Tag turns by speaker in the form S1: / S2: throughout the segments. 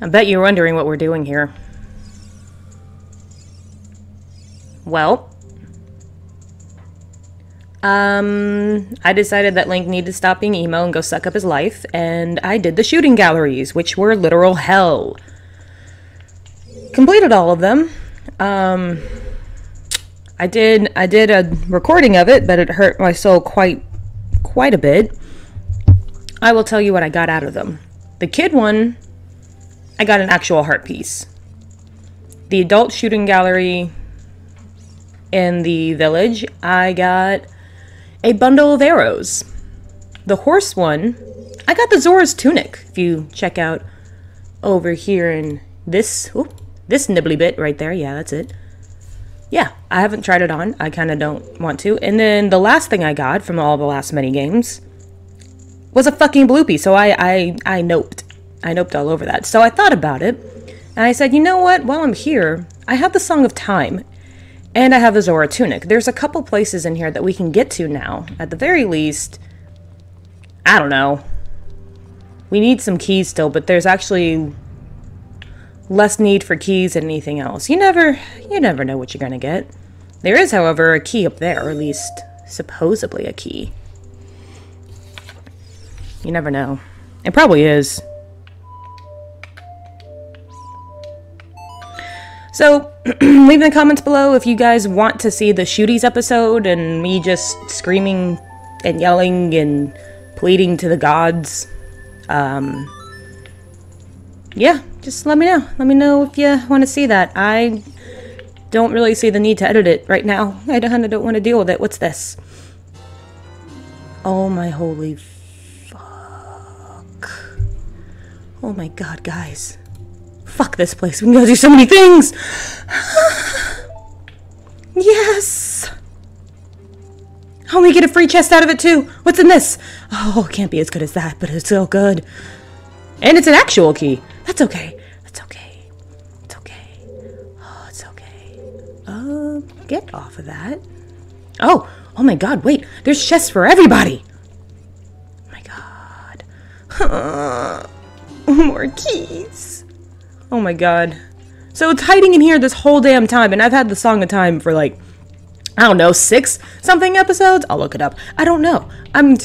S1: I bet you're wondering what we're doing here. Well, um, I decided that Link needed to stop being emo and go suck up his life, and I did the shooting galleries, which were literal hell. Completed all of them. Um, I did I did a recording of it, but it hurt my soul quite quite a bit. I will tell you what I got out of them. The kid one, I got an actual heart piece. The adult shooting gallery in the village, I got a bundle of arrows. The horse one, I got the Zora's tunic. If you check out over here in this, ooh, this nibbly bit right there, yeah, that's it. Yeah, I haven't tried it on. I kind of don't want to. And then the last thing I got from all the last mini games was a fucking bloopy. So I, I, I noped. I noped all over that. So I thought about it, and I said, you know what? While I'm here, I have the Song of Time, and I have the Zora Tunic. There's a couple places in here that we can get to now. At the very least, I don't know. We need some keys still, but there's actually less need for keys than anything else. You never, you never know what you're gonna get. There is, however, a key up there, or at least supposedly a key. You never know. It probably is. So, leave in the comments below if you guys want to see the Shooties episode and me just screaming and yelling and pleading to the gods. Um, yeah, just let me know. Let me know if you want to see that. I don't really see the need to edit it right now. I don't, I don't want to deal with it. What's this? Oh my holy fuck. Oh my god, guys. Fuck this place. We can go do so many things. yes. Oh, we get a free chest out of it too. What's in this? Oh, it can't be as good as that, but it's so good. And it's an actual key. That's okay. That's okay. It's okay. Oh, it's okay. Uh, get off of that. Oh, oh my god, wait. There's chests for everybody. Oh my god. More keys. Oh my god. So it's hiding in here this whole damn time, and I've had the Song of Time for like, I don't know, six something episodes? I'll look it up. I don't know. I'm.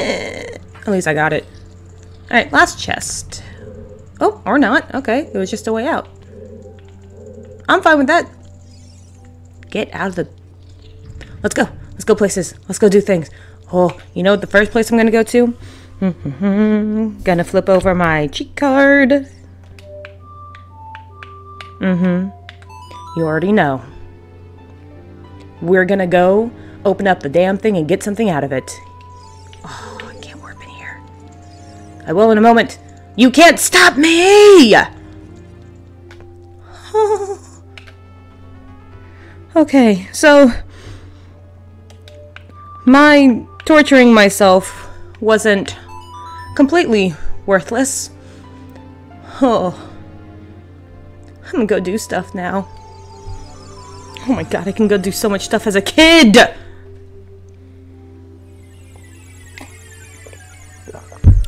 S1: At least I got it. Alright, last chest. Oh, or not. Okay, it was just a way out. I'm fine with that. Get out of the... Let's go. Let's go places. Let's go do things. Oh, you know what the first place I'm gonna go to? Gonna flip over my cheat card. Mm-hmm. You already know. We're gonna go open up the damn thing and get something out of it. Oh, I can't warp in here. I will in a moment. You can't stop me! okay, so... My torturing myself wasn't completely worthless. Oh. I'm gonna go do stuff now. Oh my god, I can go do so much stuff as a kid!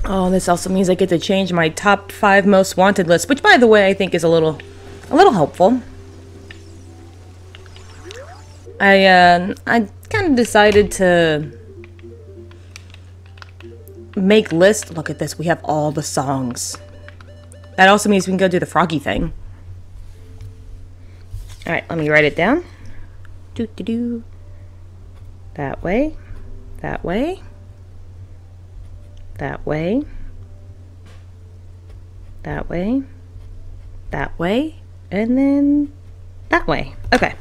S1: Oh, this also means I get to change my top five most wanted list, which by the way I think is a little a little helpful. I uh I kind of decided to make list. Look at this. We have all the songs. That also means we can go do the froggy thing. All right, let me write it down. Do do do. That way. That way. That way. That way. That way. And then that way. Okay.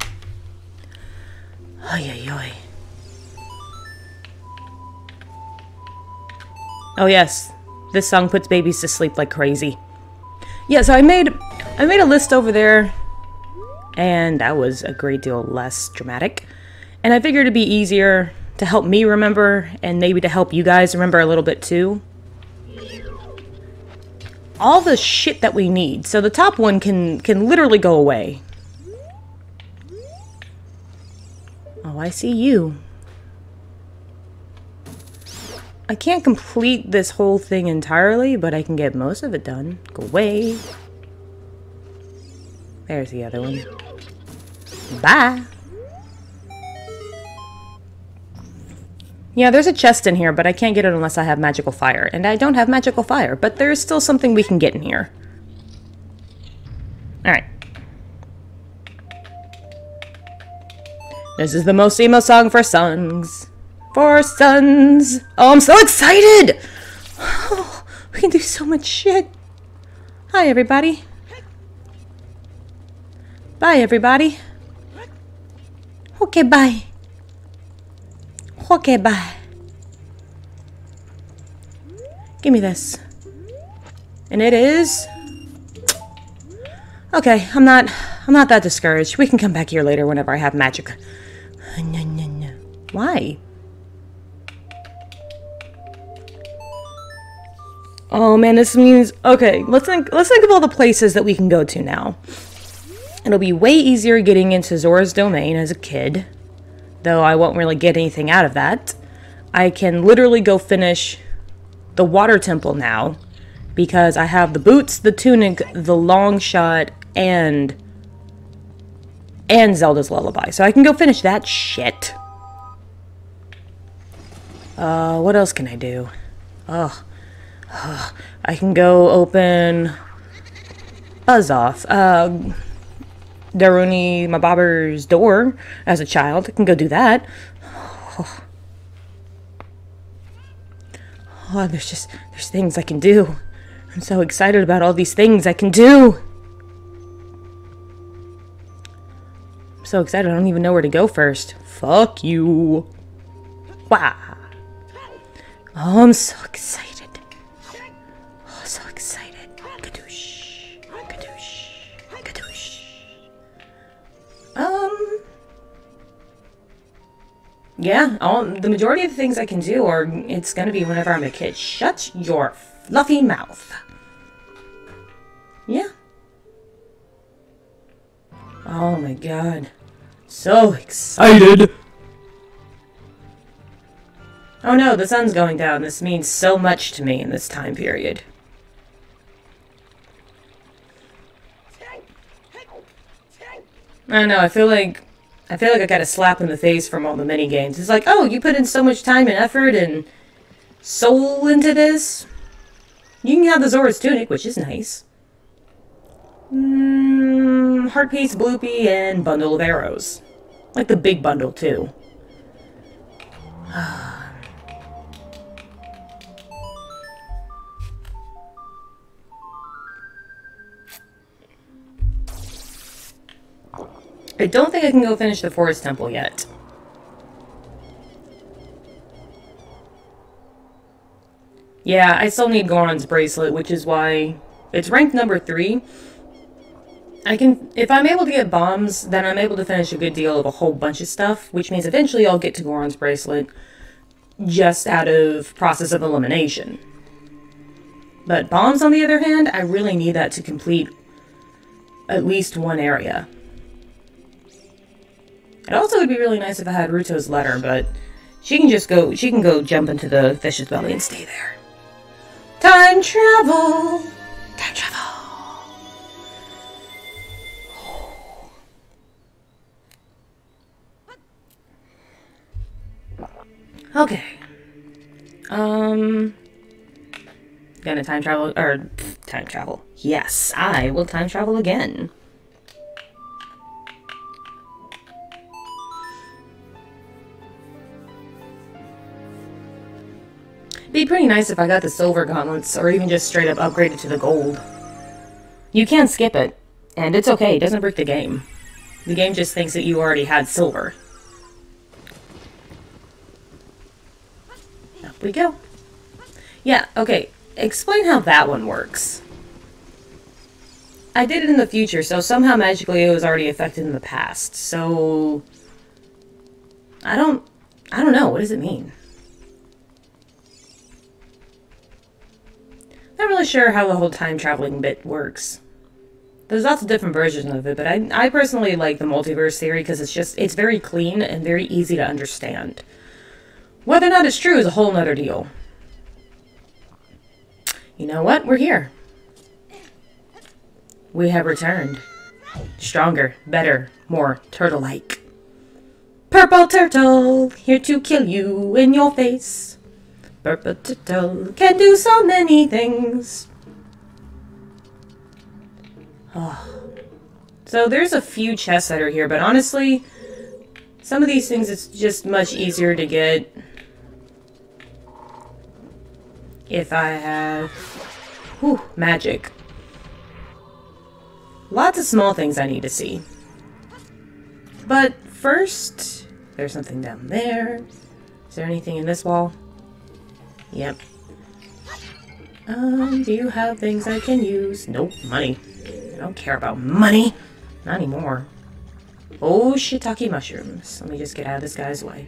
S1: Ay, ay, ay. Oh yes, this song puts babies to sleep like crazy. Yeah, so I made I made a list over there, and that was a great deal less dramatic. And I figured it'd be easier to help me remember, and maybe to help you guys remember a little bit too. All the shit that we need. So the top one can can literally go away. Oh, I see you. I can't complete this whole thing entirely, but I can get most of it done. Go away. There's the other one. Bye. Yeah, there's a chest in here, but I can't get it unless I have magical fire. And I don't have magical fire, but there's still something we can get in here. Alright. This is the most emo song for sons. For sons. Oh, I'm so excited! Oh, we can do so much shit. Hi, everybody. Bye, everybody. Okay, bye. Okay, bye. Give me this. And it is... Okay, I'm not... I'm not that discouraged. We can come back here later whenever I have magic. Why? Oh man, this means... Okay, let's think, let's think of all the places that we can go to now. It'll be way easier getting into Zora's Domain as a kid though I won't really get anything out of that. I can literally go finish the water temple now because I have the boots, the tunic, the long shot, and and Zelda's lullaby. So I can go finish that shit. Uh, what else can I do? Oh I can go open Buzz off. Uh, Daruni Mababer's door as a child. I can go do that. Oh. oh, there's just, there's things I can do. I'm so excited about all these things I can do. I'm so excited I don't even know where to go first. Fuck you. Wow. Oh, I'm so excited. Yeah, all the majority of the things I can do are it's gonna be whenever I'm a kid. Shut your fluffy mouth. Yeah. Oh my god. So excited. Oh no, the sun's going down. This means so much to me in this time period. I know, I feel like I feel like I got a slap in the face from all the mini games. It's like, oh, you put in so much time and effort and soul into this. You can have the Zora's Tunic, which is nice. Mm, Heart Piece, Bloopy, and Bundle of Arrows. Like the big bundle, too. I don't think I can go finish the Forest Temple yet. Yeah, I still need Goron's bracelet, which is why it's ranked number three. I can, if I'm able to get bombs, then I'm able to finish a good deal of a whole bunch of stuff, which means eventually I'll get to Goron's bracelet just out of process of elimination. But bombs, on the other hand, I really need that to complete at least one area. It also would be really nice if I had Ruto's letter, but she can just go, she can go jump into the fish's belly and stay there. Time travel! Time travel! Okay. Um. Gonna time travel, or time travel. Yes, I will time travel again. Be pretty nice if I got the silver gauntlets, or even just straight up upgraded to the gold. You can skip it, and it's okay, it doesn't break the game. The game just thinks that you already had silver. Up we go. Yeah, okay, explain how that one works. I did it in the future, so somehow magically it was already affected in the past, so... I don't... I don't know, what does it mean? I'm not really sure how the whole time traveling bit works. There's lots of different versions of it, but I, I personally like the multiverse theory because it's just, it's very clean and very easy to understand. Whether or not it's true is a whole nother deal. You know what? We're here. We have returned. Stronger, better, more turtle-like. Purple turtle, here to kill you in your face. Turtle can do so many things. Oh. So there's a few chests that are here, but honestly, some of these things it's just much easier to get if I have whew, magic. Lots of small things I need to see. But first, there's something down there. Is there anything in this wall? Yep. Um, do you have things I can use? Nope, money. I don't care about money. Not anymore. Oh, shiitake mushrooms. Let me just get out of this guy's way.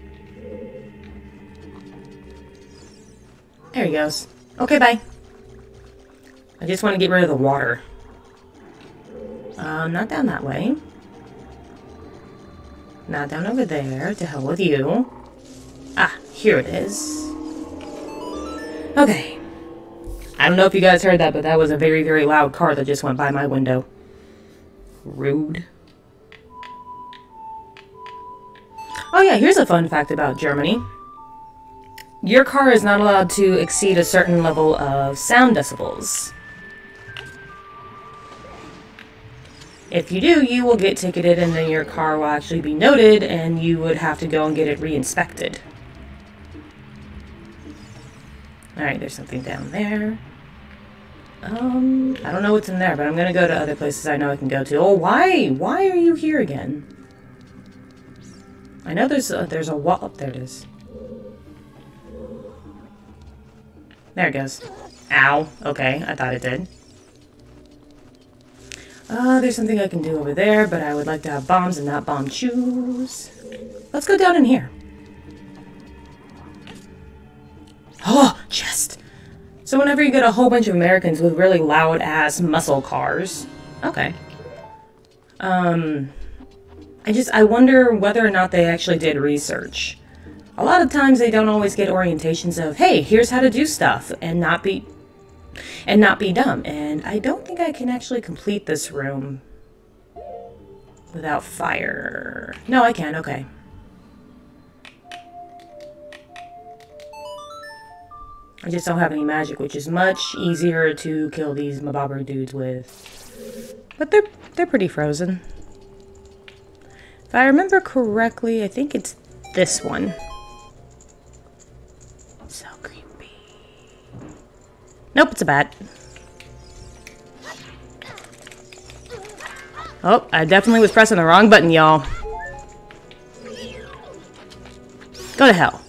S1: There he goes. Okay, bye. I just want to get rid of the water. Um, not down that way. Not down over there. To hell with you. Ah, here it is. Okay. I don't know if you guys heard that, but that was a very, very loud car that just went by my window. Rude. Oh yeah, here's a fun fact about Germany. Your car is not allowed to exceed a certain level of sound decibels. If you do, you will get ticketed and then your car will actually be noted and you would have to go and get it re-inspected. Alright, there's something down there. Um, I don't know what's in there, but I'm gonna go to other places I know I can go to. Oh, why? Why are you here again? I know there's a, there's a wall. Oh, there it is. There it goes. Ow. Okay, I thought it did. Uh, there's something I can do over there, but I would like to have bombs and not bomb shoes. Let's go down in here. Oh, chest. So whenever you get a whole bunch of Americans with really loud-ass muscle cars... Okay. Um... I just, I wonder whether or not they actually did research. A lot of times they don't always get orientations of, hey, here's how to do stuff, and not be and not be dumb. And I don't think I can actually complete this room without fire. No, I can. Okay. I just don't have any magic, which is much easier to kill these Mabobber dudes with. But they're they're pretty frozen. If I remember correctly, I think it's this one. So creepy. Nope, it's a bat. Oh, I definitely was pressing the wrong button, y'all. Go to hell.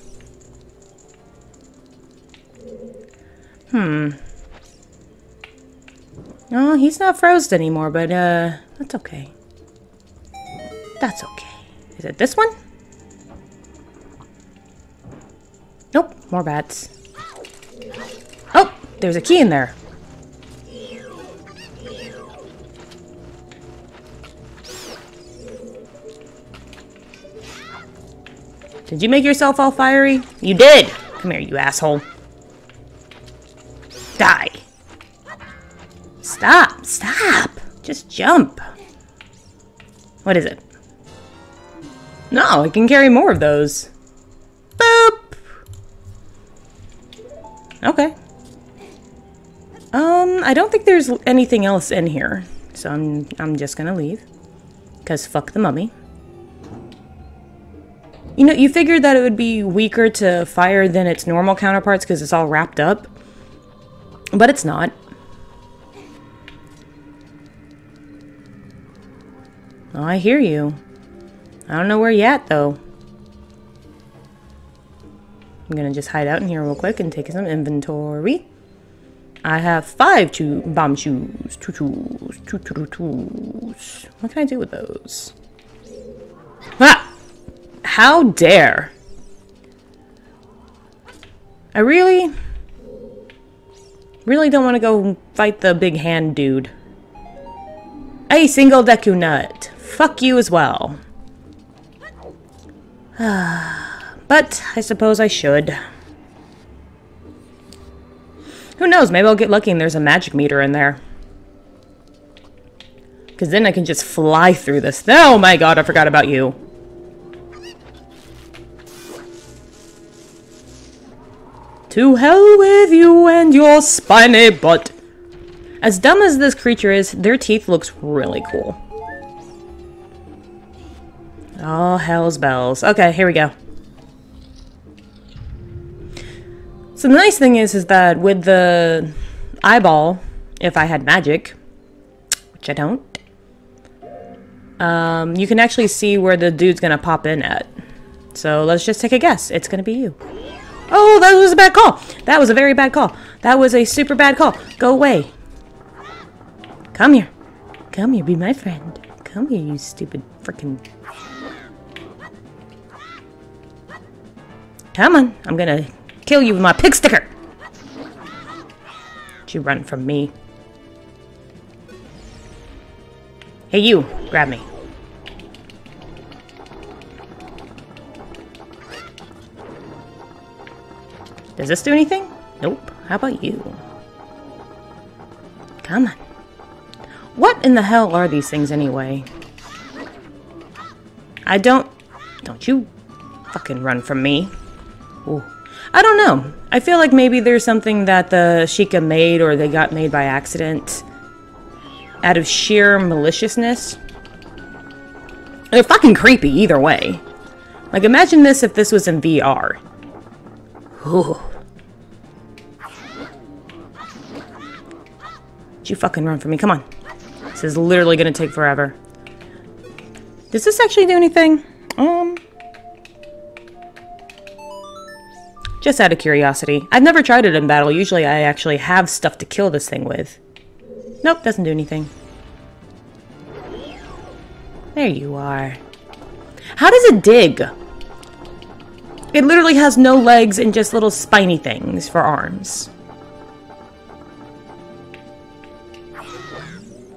S1: Hmm. Oh, he's not frozen anymore, but, uh, that's okay. That's okay. Is it this one? Nope, more bats. Oh, there's a key in there. Did you make yourself all fiery? You did! Come here, you asshole. Die. Stop! Stop! Just jump. What is it? No, I can carry more of those. Boop! Okay. Um, I don't think there's anything else in here. So I'm, I'm just gonna leave. Because fuck the mummy. You know, you figured that it would be weaker to fire than its normal counterparts because it's all wrapped up. But it's not. Oh, I hear you. I don't know where you at, though. I'm gonna just hide out in here real quick and take some inventory. I have five two Bombchus. Two tools. Two two tools. What can I do with those? Ah! How dare! I really, really don't want to go fight the big hand dude. Hey, single Deku Nut. Fuck you as well. but I suppose I should. Who knows? Maybe I'll get lucky and there's a magic meter in there. Because then I can just fly through this. Oh my god, I forgot about you. To hell with you and your spiny butt. As dumb as this creature is, their teeth looks really cool. Oh, hell's bells. Okay, here we go. So the nice thing is, is that with the eyeball, if I had magic, which I don't, um, you can actually see where the dude's gonna pop in at. So let's just take a guess. It's gonna be you. Oh, that was a bad call. That was a very bad call. That was a super bad call. Go away. Come here. Come here, be my friend. Come here, you stupid freaking... Come on. I'm gonna kill you with my pig sticker. You run from me. Hey, you. Grab me. Does this do anything? Nope. How about you? Come on. What in the hell are these things anyway? I don't... Don't you fucking run from me. Ooh. I don't know. I feel like maybe there's something that the Sheikah made or they got made by accident out of sheer maliciousness. They're fucking creepy either way. Like, imagine this if this was in VR. Ooh. You fucking run for me? Come on. This is literally gonna take forever. Does this actually do anything? Um... Just out of curiosity. I've never tried it in battle. Usually I actually have stuff to kill this thing with. Nope, doesn't do anything. There you are. How does it dig? It literally has no legs and just little spiny things for arms.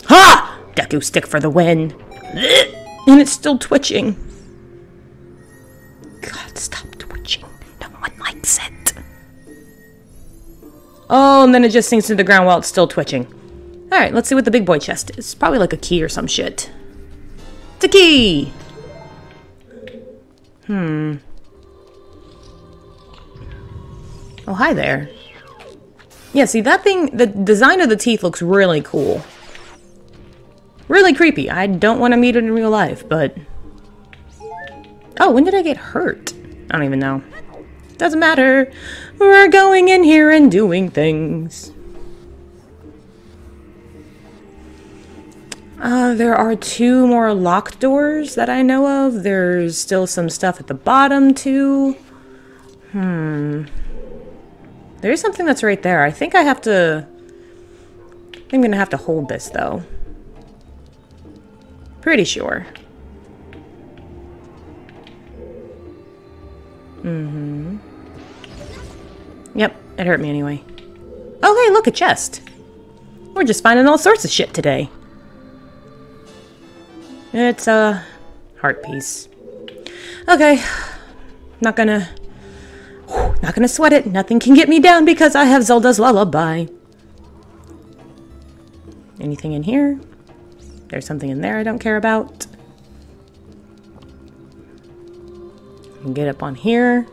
S1: Ha! Deku stick for the win. And it's still twitching. God, stop twitching. No one likes it. Oh, and then it just sinks to the ground while it's still twitching. Alright, let's see what the big boy chest is. Probably like a key or some shit. It's a key! Hmm. Oh, hi there. Yeah, see, that thing, the design of the teeth looks really cool. Really creepy. I don't want to meet it in real life, but... Oh, when did I get hurt? I don't even know. Doesn't matter. We're going in here and doing things. Uh, there are two more locked doors that I know of. There's still some stuff at the bottom, too. Hmm. There's something that's right there. I think I have to... I'm gonna have to hold this, though. Pretty sure. Mm-hmm. Yep, it hurt me anyway. Oh, hey, look, a chest. We're just finding all sorts of shit today. It's a heart piece. Okay. Not gonna... Not gonna sweat it. Nothing can get me down because I have Zelda's Lullaby. Anything in here? There's something in there I don't care about. Get up on here.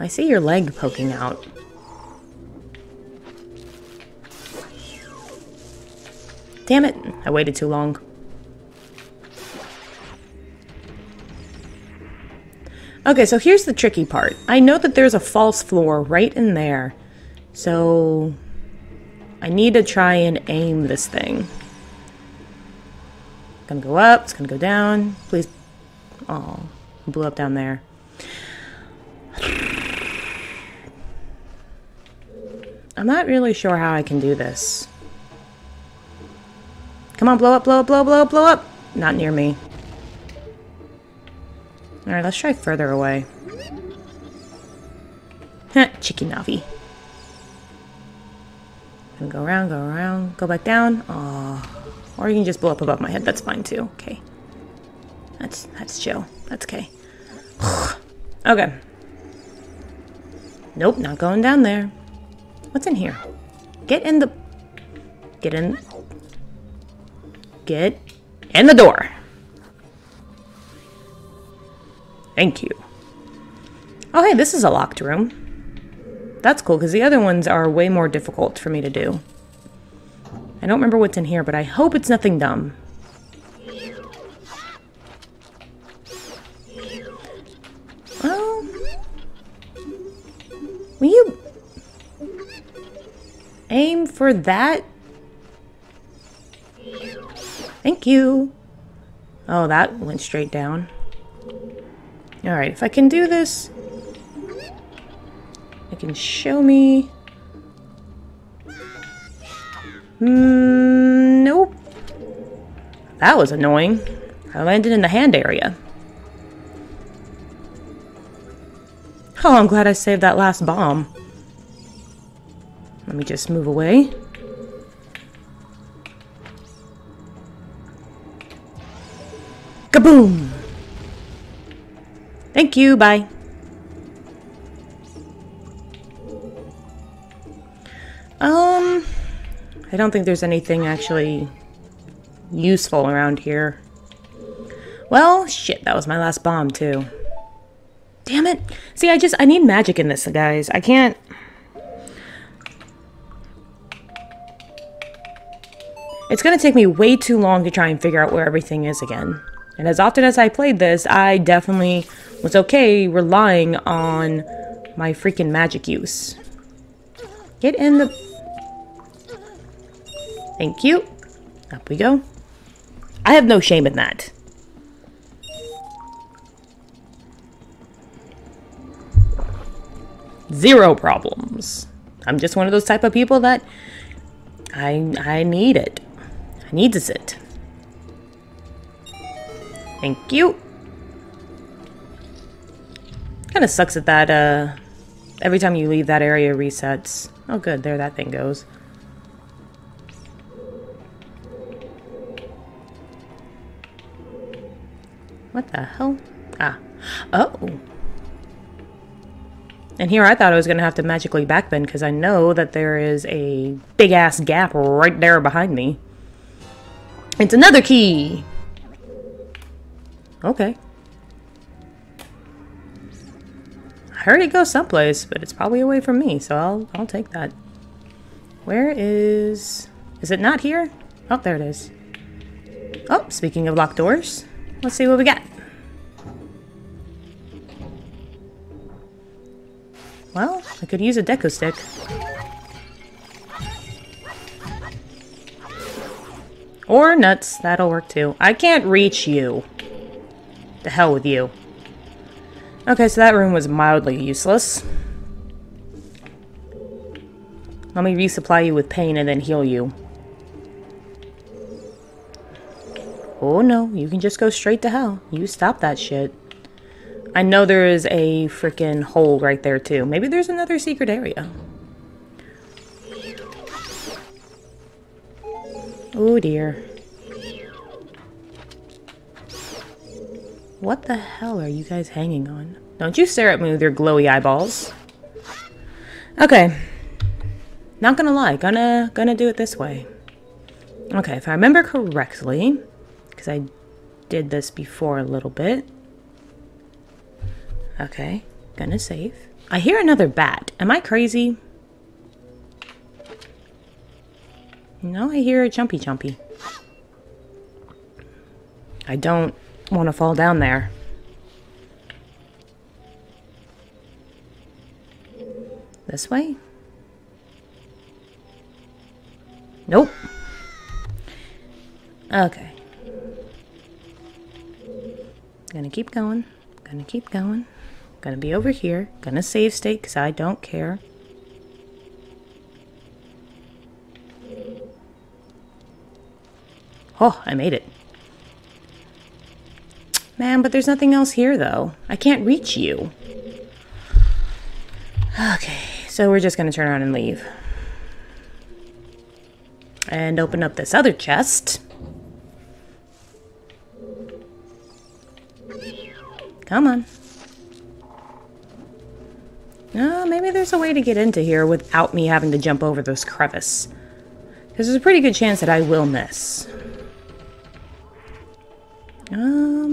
S1: I see your leg poking out. Damn it, I waited too long. Okay, so here's the tricky part. I know that there's a false floor right in there. So I need to try and aim this thing. Gonna go up, it's gonna go down. Please. Oh, blew up down there. I'm not really sure how I can do this. Come on, blow up, blow up, blow up, blow up, blow up! Not near me. Alright, let's try further away. Chicken Navi. And go around, go around, go back down. Oh, or you can just blow up above my head. That's fine too. Okay, that's that's chill. That's okay. okay. Nope, not going down there. What's in here? Get in the... Get in... Get in the door. Thank you. Oh, hey, this is a locked room. That's cool, because the other ones are way more difficult for me to do. I don't remember what's in here, but I hope it's nothing dumb. Well... Will you... Aim for that? Thank you. Oh, that went straight down. Alright, if I can do this... I can show me... Mm, nope. That was annoying. I landed in the hand area. Oh, I'm glad I saved that last bomb. Let me just move away. Kaboom! Thank you, bye. Um, I don't think there's anything actually useful around here. Well, shit, that was my last bomb, too. Damn it. See, I just, I need magic in this, guys. I can't... It's gonna take me way too long to try and figure out where everything is again. And as often as I played this, I definitely was okay relying on my freaking magic use. Get in the... Thank you. Up we go. I have no shame in that. Zero problems. I'm just one of those type of people that I I need it. I needs it. Thank you. Kind of sucks that that uh every time you leave that area resets. Oh good, there that thing goes. What the hell? Ah. Oh. And here I thought I was going to have to magically backbend because I know that there is a big-ass gap right there behind me. It's another key! Okay. Heard it go someplace, but it's probably away from me, so I'll, I'll take that. Where is... Is it not here? Oh, there it is. Oh, speaking of locked doors, let's see what we got. Well, I could use a Deku stick. Or nuts, that'll work too. I can't reach you. The hell with you. Okay, so that room was mildly useless. Let me resupply you with pain and then heal you. Oh no, you can just go straight to hell. You stop that shit. I know there is a freaking hole right there too. Maybe there's another secret area. Oh dear. What the hell are you guys hanging on? Don't you stare at me with your glowy eyeballs. Okay. Not gonna lie, gonna gonna do it this way. Okay, if I remember correctly, because I did this before a little bit. Okay, gonna save. I hear another bat. Am I crazy? No, I hear a jumpy jumpy. I don't want to fall down there. This way? Nope. Okay. Gonna keep going. Gonna keep going. Gonna be over here. Gonna save state because I don't care. Oh, I made it. But there's nothing else here, though. I can't reach you. Okay, so we're just gonna turn around and leave. And open up this other chest. Come on. Uh, maybe there's a way to get into here without me having to jump over this crevice. Because there's a pretty good chance that I will miss.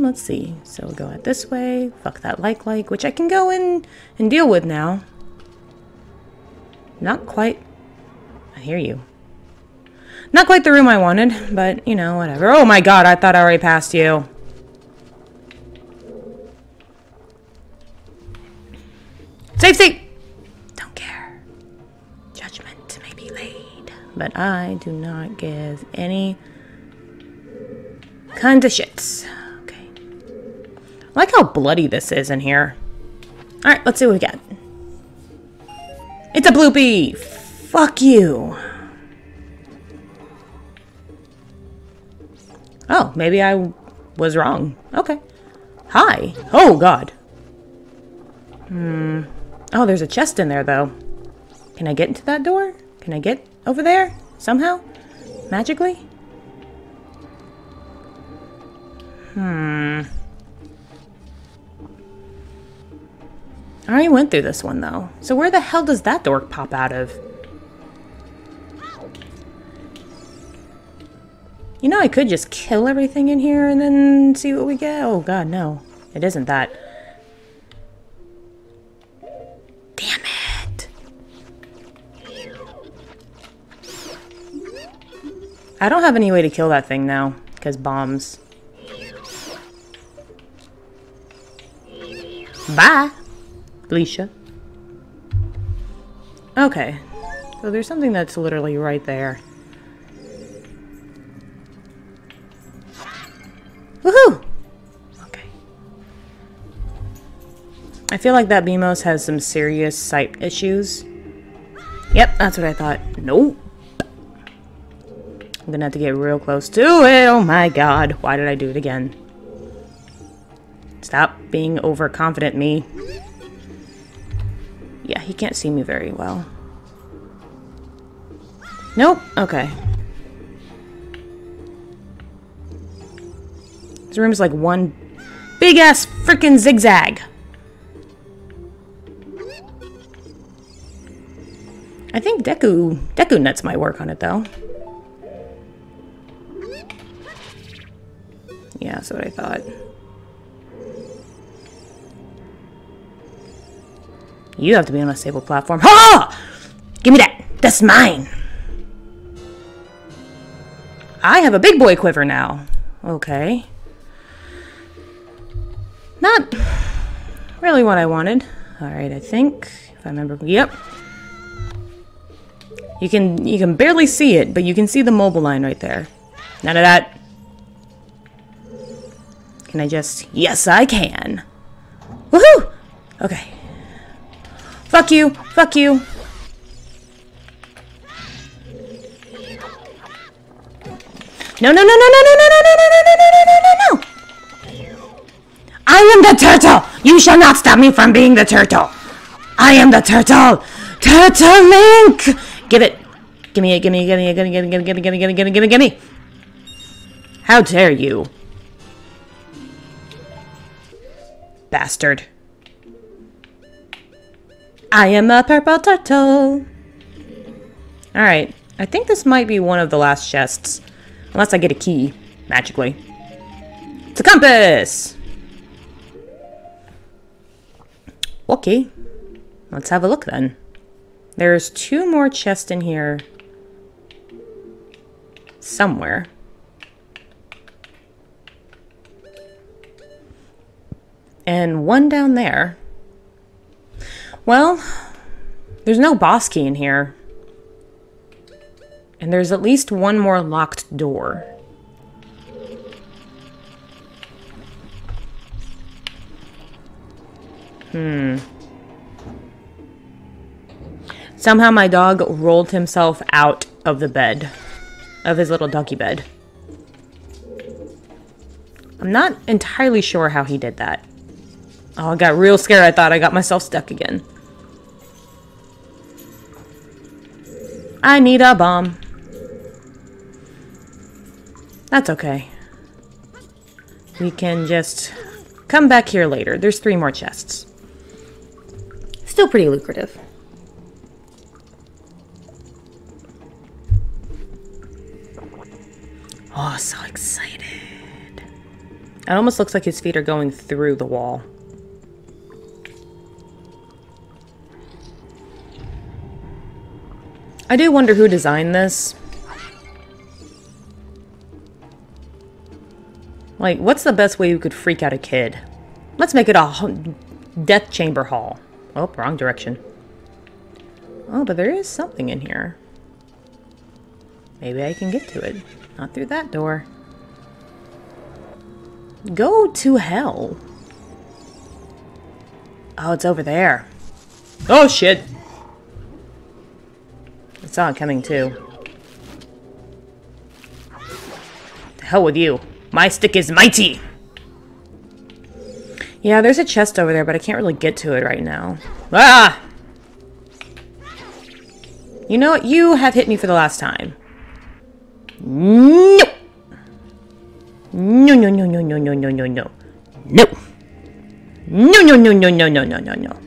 S1: Let's see. So we'll go out this way. Fuck that like-like, which I can go in and deal with now. Not quite. I hear you. Not quite the room I wanted, but, you know, whatever. Oh my god, I thought I already passed you. Safe seat! Don't care. Judgment may be laid, but I do not give any kind of shits. I like how bloody this is in here. Alright, let's see what we get. It's a bloopy! Fuck you! Oh, maybe I was wrong. Okay. Hi. Oh, God. Hmm. Oh, there's a chest in there, though. Can I get into that door? Can I get over there? Somehow? Magically? Hmm. I already went through this one, though. So where the hell does that door pop out of? You know, I could just kill everything in here and then see what we get. Oh, God, no. It isn't that. Damn it. I don't have any way to kill that thing now, because bombs. Bye, Alicia. Okay, so there's something that's literally right there. Woohoo! Okay. I feel like that Beamos has some serious sight issues. Yep, that's what I thought. Nope. I'm gonna have to get real close to it. Oh my god, why did I do it again? Stop being overconfident, me. Yeah, he can't see me very well. Nope, okay. This room is like one big ass freaking zigzag. I think Deku Deku Nuts might work on it though. Yeah, that's what I thought. You have to be on a stable platform. Ha! Give me that! That's mine! I have a big boy quiver now. Okay. Not really what I wanted. Alright, I think, if I remember, yep. You can, you can barely see it, but you can see the mobile line right there. None of that. Can I just, yes I can. Woohoo! Okay. Fuck you, fuck you. No, no, no, no, no, no, no, no, no, no, no, no, no, no, no! I am the turtle! You shall not stop me from being the turtle! I am the turtle! Turtle Link! Give it. Give me it, give me it, give me it, give me it, give me it, give me it, give me it, give me it, give me, give me. How dare you? Bastard. I am a purple turtle. Alright. I think this might be one of the last chests. Unless I get a key, magically. It's a compass! Okay. Let's have a look then. There's two more chests in here. Somewhere. And one down there. Well, there's no boss key in here. And there's at least one more locked door. Hmm. Somehow my dog rolled himself out of the bed. Of his little doggy bed. I'm not entirely sure how he did that. Oh, I got real scared. I thought I got myself stuck again. I need a bomb. That's okay. We can just come back here later. There's three more chests. Still pretty lucrative. Oh, so excited. It almost looks like his feet are going through the wall. I do wonder who designed this. Like, what's the best way you could freak out a kid? Let's make it a death chamber hall. Oh, wrong direction. Oh, but there is something in here. Maybe I can get to it. Not through that door. Go to hell. Oh, it's over there. Oh, shit. Saw it coming, too. To hell with you. My stick is mighty! Yeah, there's a chest over there, but I can't really get to it right now. Ah! You know what? You have hit me for the last time. No! No, no, no, no, no, no, no, no, no. No! No, no, no, no, no, no, no, no, no.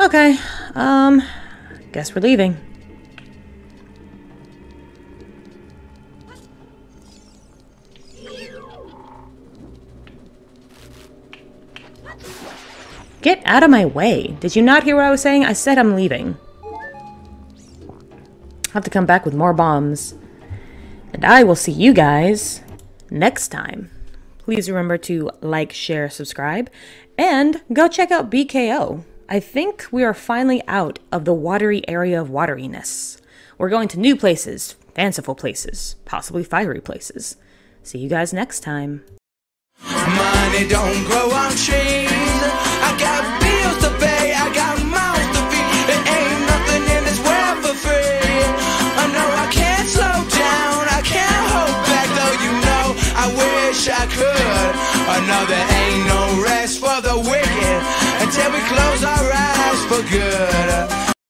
S1: Okay, um, guess we're leaving. Get out of my way. Did you not hear what I was saying? I said I'm leaving. I'll have to come back with more bombs. And I will see you guys next time. Please remember to like, share, subscribe, and go check out BKO. I think we are finally out of the watery area of wateriness. We're going to new places, fanciful places, possibly fiery places. See you guys next time. Money don't grow on trees. I got bills to pay, I got mouths to feed. Ain't nothing in this world for free. I know I can't slow down, I can't hold back, though you know I wish I could. I know there ain't no rest until we close our eyes for good.